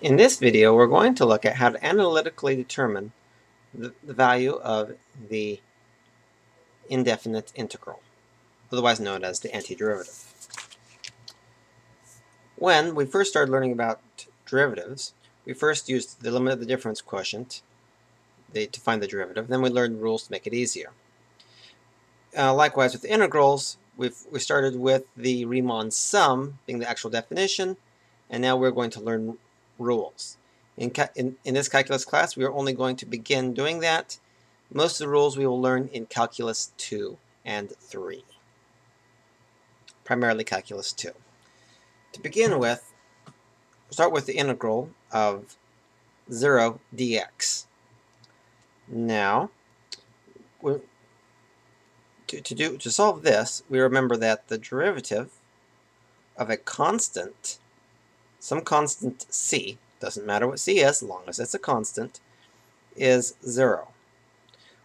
In this video, we're going to look at how to analytically determine the, the value of the indefinite integral, otherwise known as the antiderivative. When we first started learning about derivatives, we first used the limit of the difference quotient to find the derivative, then we learned rules to make it easier. Uh, likewise with integrals, we've, we started with the Riemann sum being the actual definition, and now we're going to learn rules. In, in, in, this calculus class, we are only going to begin doing that. Most of the rules we will learn in calculus 2 and 3. Primarily calculus 2. To begin with, start with the integral of 0 dx. Now, to, to, do, to solve this, we remember that the derivative of a constant some constant c, doesn't matter what c is, as long as it's a constant, is 0.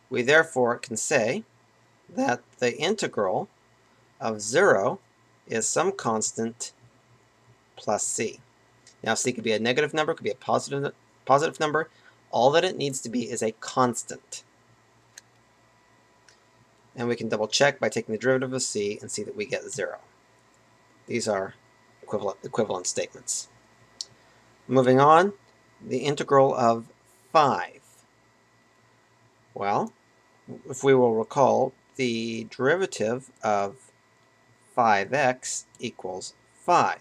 We therefore can say that the integral of 0 is some constant plus c. Now c could be a negative number, could be a positive, positive number. All that it needs to be is a constant. And we can double check by taking the derivative of c and see that we get 0. These are equivalent, equivalent statements. Moving on, the integral of 5. Well, if we will recall, the derivative of 5x equals 5.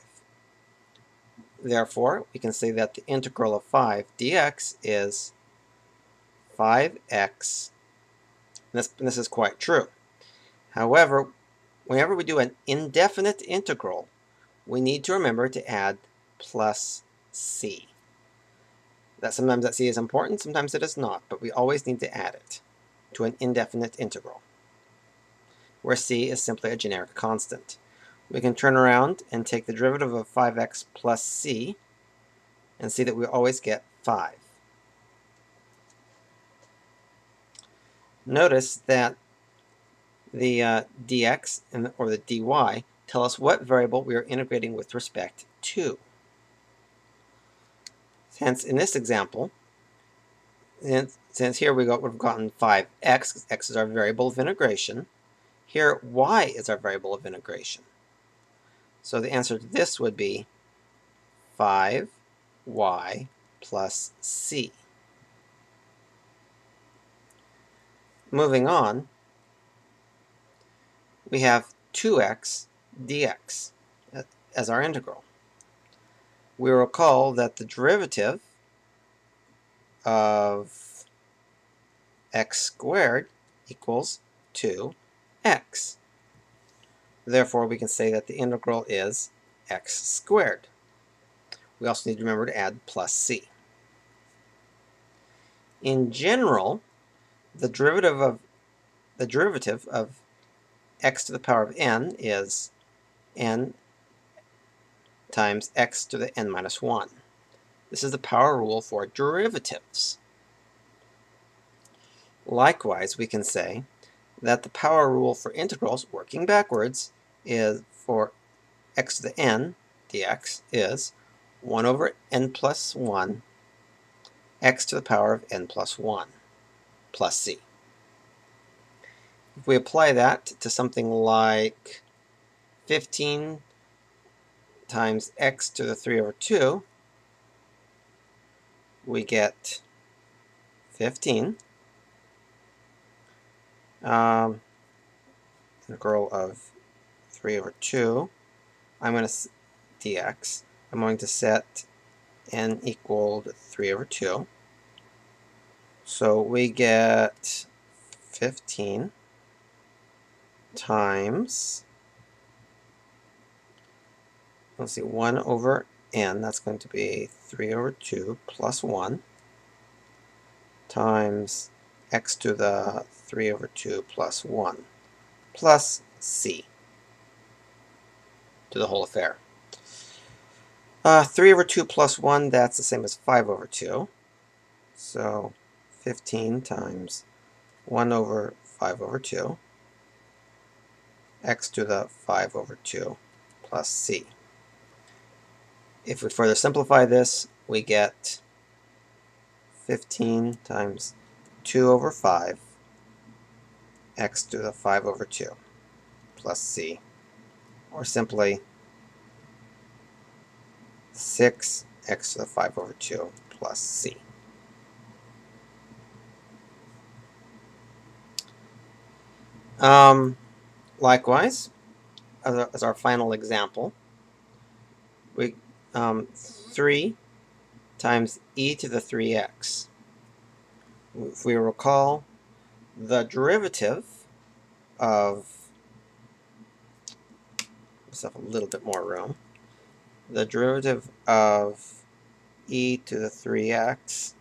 Therefore, we can say that the integral of 5 dx is 5x. This, this is quite true. However, whenever we do an indefinite integral, we need to remember to add plus c. That sometimes that c is important, sometimes it is not, but we always need to add it to an indefinite integral, where c is simply a generic constant. We can turn around and take the derivative of 5x plus c and see that we always get 5. Notice that the uh, dx and, or the dy tell us what variable we are integrating with respect to. Hence, in this example, since here we got, we've gotten 5x, x is our variable of integration, here y is our variable of integration. So the answer to this would be 5y plus c. Moving on, we have 2x dx uh, as our integral. We recall that the derivative of x squared equals 2x. Therefore, we can say that the integral is x squared. We also need to remember to add plus c. In general, the derivative of the derivative of x to the power of n is n times x to the n minus 1. This is the power rule for derivatives. Likewise, we can say that the power rule for integrals, working backwards, is for x to the n dx is 1 over n plus 1 x to the power of n plus 1 plus c. If we apply that to something like 15 times x to the 3 over 2, we get 15. Um, integral of 3 over 2. I'm going to dx. I'm going to set n equal to 3 over 2. So we get 15 times let's see, 1 over n, that's going to be 3 over 2 plus 1 times x to the 3 over 2 plus 1 plus c to the whole affair. Uh, 3 over 2 plus 1, that's the same as 5 over 2. So 15 times 1 over 5 over 2 x to the 5 over 2 plus c. If we further simplify this, we get 15 times 2 over 5 x to the 5 over 2 plus c, or simply 6 x to the 5 over 2 plus c. Um, likewise, as, our final example, um, 3 times e to the 3x. If we recall, the derivative of let's have a little bit more room. The derivative of e to the 3x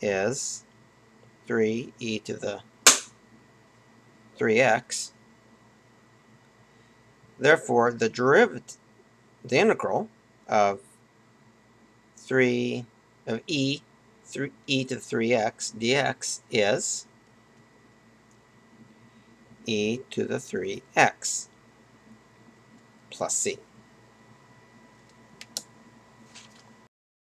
is 3e to the 3x. Therefore, the derivative, the integral of 3 of e 3 e to the 3x dx is e to the 3x plus c.